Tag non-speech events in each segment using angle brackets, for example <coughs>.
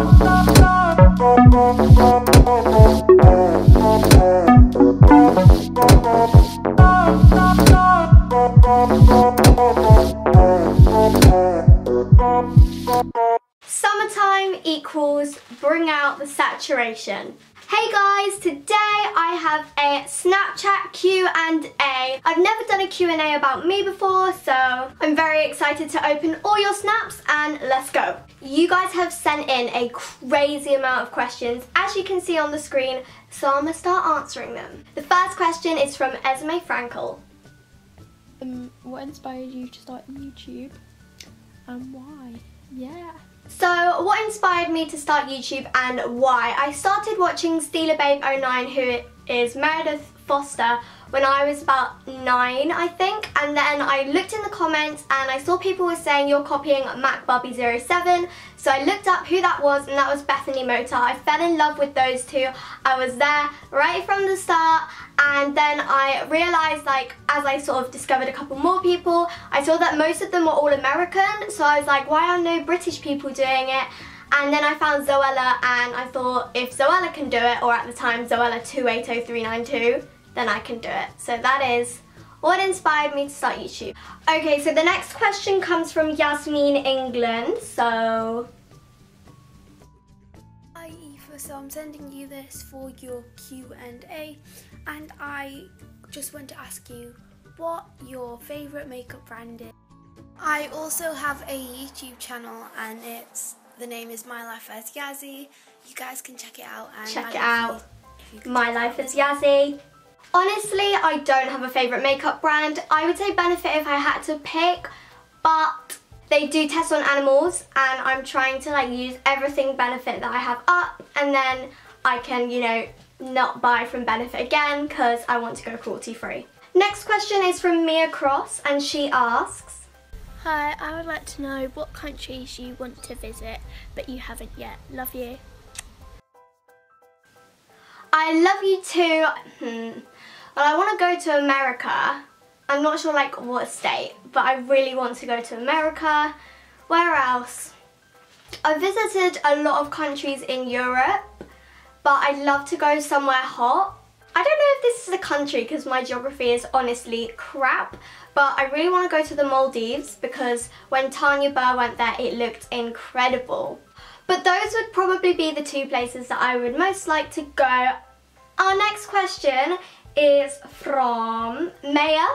Equals bring out the saturation. Hey guys, today I have a Snapchat Q&A. I've never done a Q&A about me before, so I'm very excited to open all your snaps and let's go. You guys have sent in a crazy amount of questions, as you can see on the screen, so I'm gonna start answering them. The first question is from Esme Frankel. Um, what inspired you to start YouTube and why? Yeah. So what inspired me to start YouTube and why? I started watching Stila Babe 09 who is Meredith Foster when I was about nine I think and then I looked in the comments and I saw people were saying you're copying Mac Barbie 07 so I looked up who that was and that was Bethany Mota. I fell in love with those two. I was there right from the start and then I realised like as I sort of discovered a couple more people I saw that most of them were all American so I was like why are no British people doing it and then I found Zoella and I thought if Zoella can do it or at the time Zoella 280392 then I can do it. So that is what inspired me to start YouTube. Okay, so the next question comes from Yasmin England. So Hi Aoife, so I'm sending you this for your Q&A and I just want to ask you what your favourite makeup brand is. I also have a YouTube channel and it's the name is My Life as Yazzie. You guys can check it out and check I it out. My Life as Yazzie. Honestly, I don't have a favourite makeup brand. I would say Benefit if I had to pick, but they do test on animals and I'm trying to like use everything Benefit that I have up and then I can, you know, not buy from Benefit again because I want to go cruelty free. Next question is from Mia Cross and she asks, Hi, I would like to know what countries you want to visit but you haven't yet. Love you. I love you too. Hmm. Well, I want to go to America. I'm not sure like what state, but I really want to go to America. Where else? I visited a lot of countries in Europe, but I'd love to go somewhere hot. I don't know if this is a country because my geography is honestly crap, but I really want to go to the Maldives because when Tanya Burr went there, it looked incredible. But those would probably be the two places that I would most like to go. Our next question is from Maya,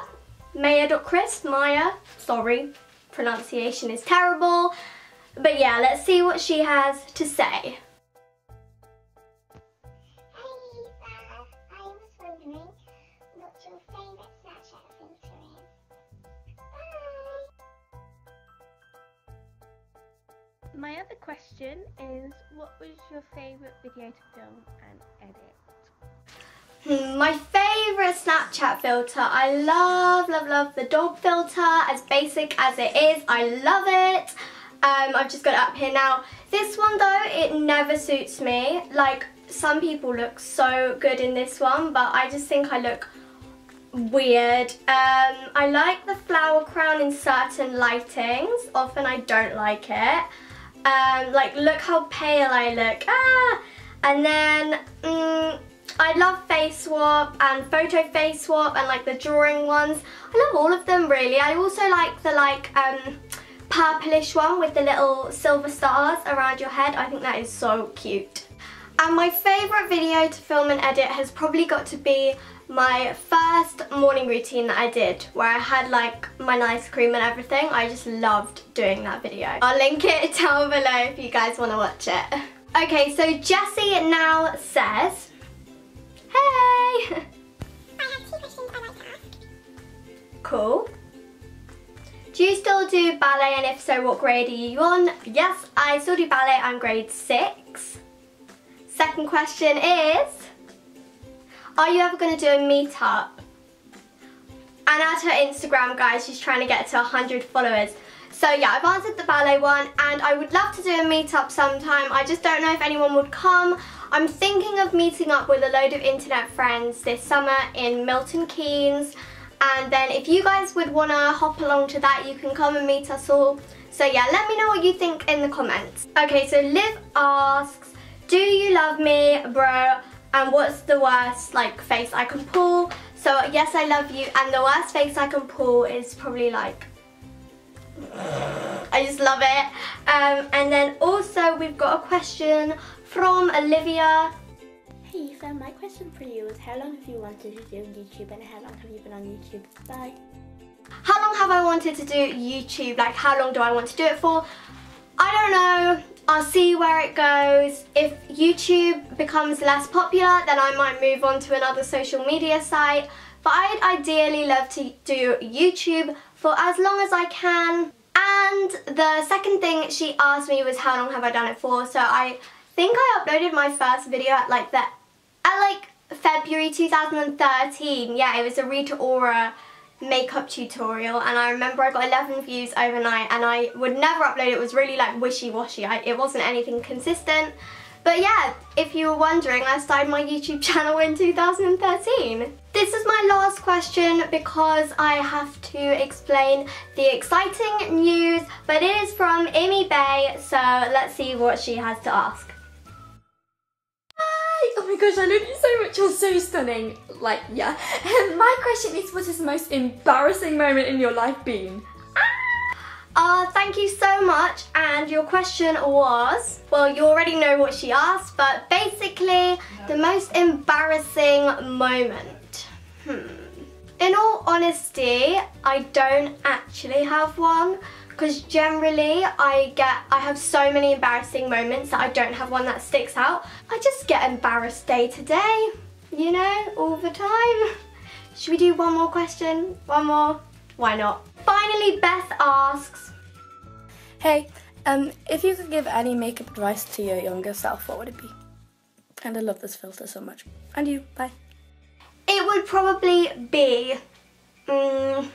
Maya.Chris, Maya, sorry, pronunciation is terrible. But yeah, let's see what she has to say. My other question is what was your favourite video to film and edit? Hmm, my favourite Snapchat filter, I love, love, love the dog filter, as basic as it is, I love it. Um, I've just got it up here now. This one though, it never suits me. Like, some people look so good in this one, but I just think I look weird. Um, I like the flower crown in certain lightings, often I don't like it. Um, like, look how pale I look. Ah! And then, mm, I love face swap and photo face swap and like the drawing ones. I love all of them really. I also like the like um, purplish one with the little silver stars around your head. I think that is so cute. And my favourite video to film and edit has probably got to be my first morning routine that I did where I had like my nice cream and everything. I just loved doing that video. I'll link it <laughs> down below if you guys want to watch it. Okay, so Jessie now says, Cool. Do you still do ballet and if so what grade are you on? Yes, I still do ballet, I'm grade 6. Second question is, are you ever going to do a meetup? And at her Instagram guys, she's trying to get to 100 followers. So yeah, I've answered the ballet one and I would love to do a meetup sometime. I just don't know if anyone would come. I'm thinking of meeting up with a load of internet friends this summer in Milton Keynes. And then if you guys would want to hop along to that, you can come and meet us all So yeah, let me know what you think in the comments. Okay, so Liv asks, do you love me, bro? And what's the worst like face I can pull? So yes, I love you. And the worst face I can pull is probably like, I just love it. Um, and then also we've got a question from Olivia. Hey, so my question for you is how long have you wanted to do YouTube and how long have you been on YouTube? Bye. How long have I wanted to do YouTube? Like how long do I want to do it for? I don't know. I'll see where it goes. If YouTube becomes less popular, then I might move on to another social media site. But I'd ideally love to do YouTube for as long as I can. And the second thing she asked me was how long have I done it for? So I think I uploaded my first video at like the at like February 2013. Yeah, it was a Rita Ora makeup tutorial and I remember I got 11 views overnight and I would never upload it. It was really like wishy-washy. It wasn't anything consistent. But yeah, if you were wondering, I started my YouTube <laughs> channel in 2013. This is my last question because I have to explain the exciting news, but it is from Amy Bay, so let's see what she has to ask. Oh my gosh, I love you so much. You're so stunning. Like, yeah. And my question is, what is the most embarrassing moment in your life been? Uh, thank you so much. And your question was, well, you already know what she asked, but basically, the most embarrassing moment. Hmm. In all honesty, I don't actually have one because generally I get I have so many embarrassing moments that I don't have one that sticks out. I just get embarrassed day to day, you know, all the time. <laughs> Should we do one more question? One more? Why not? Finally, Beth asks, Hey, um, if you could give any makeup advice to your younger self, what would it be? And I love this filter so much. And you, bye. it would probably be mm,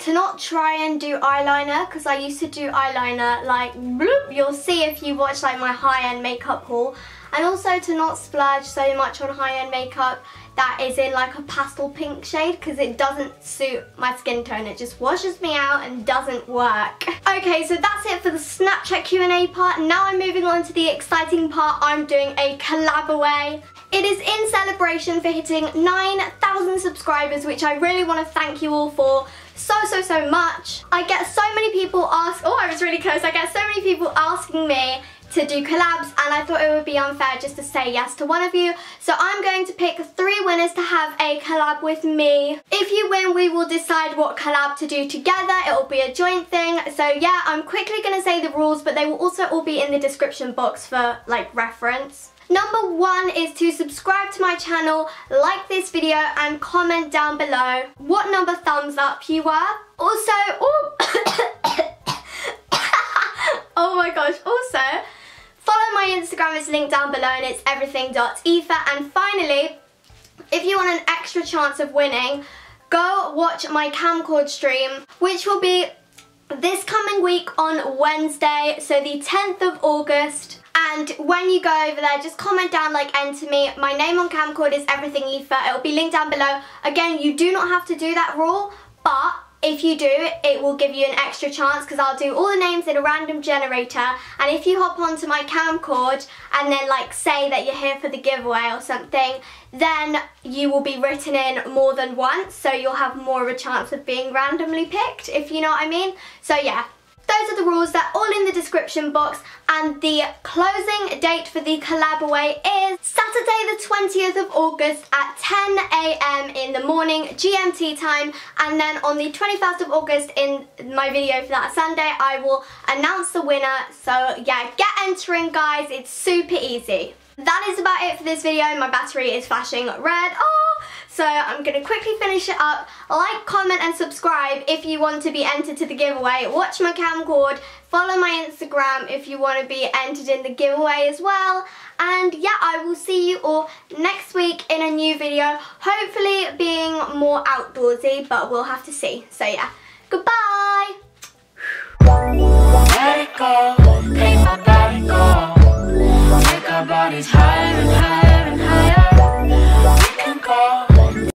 to not try and do eyeliner because I used to do eyeliner like bloop. You'll see if you watch like my high-end makeup haul. And also to not splurge so much on high-end makeup that is in like a pastel pink shade because it doesn't suit my skin tone. It just washes me out and doesn't work. <laughs> Okay, so that's it for the Snapchat Q&A part. Now I'm moving on to the exciting part. I'm doing a collab away. It is in celebration for hitting 9,000 subscribers, which I really want to thank you all for so, so, so much. I get so many people ask, oh, I was really close. I get so many people asking me to do collabs and I thought it would be unfair just to say yes to one of you. So I'm going to pick three winners to have a collab with me. If you win, we will decide what collab to do together. It will be a joint thing. So yeah, I'm quickly going to say the rules, but they will also all be in the description box for like reference. Number one is to subscribe to my channel, like this video and comment down below what number thumbs up you were. Also, oh, <coughs> oh my gosh, also follow my Instagram, it's linked down below and it's everything.aoife. And finally, if you want an extra chance of winning, go watch my Kamcord stream, which will be this coming week on Wednesday, so the 10th of August. And when you go over there, just comment down like enter me. My name on Kamcord is everything Aoife. It will be linked down below. Again, you do not have to do that rule, but if you do, it will give you an extra chance because I'll do all the names in a random generator and if you hop onto my Kamcord and then like say that you're here for the giveaway or something, then you will be written in more than once so you'll have more of a chance of being randomly picked, if you know what I mean. So yeah, those are the rules, they're all in the description box and the closing date for the collab away is Saturday the 20th of August at 10am in the morning GMT time and then on the 21st of August in my video for that Sunday I will announce the winner so yeah get entering guys it's super easy. That is about it for this video. My battery is flashing red. Oh, so I'm going to quickly finish it up. Like, comment and subscribe if you want to be entered to the giveaway. Watch my Kamcord. Follow my Instagram if you want to be entered in the giveaway as well. And yeah, I will see you all next week in a new video. Hopefully being more outdoorsy, but we'll have to see. So yeah, goodbye. Let it go, body go. Take our bodies higher and